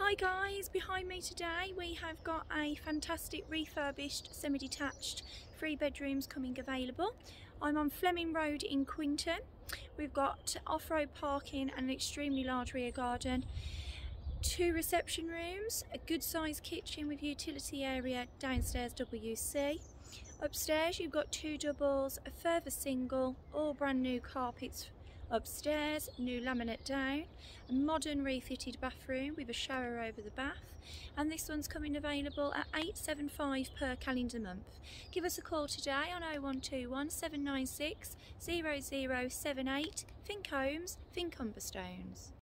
Hi guys, behind me today we have got a fantastic refurbished semi-detached three bedrooms coming available. I'm on Fleming Road in Quinton. We've got off-road parking and an extremely large rear garden. Two reception rooms, a good sized kitchen with utility area downstairs WC. Upstairs you've got two doubles, a further single, all brand new carpets Upstairs, new laminate down, a modern refitted bathroom with a shower over the bath, and this one's coming available at 875 per calendar month. Give us a call today on 0121 796 0078 Think Homes, Think Humberstones.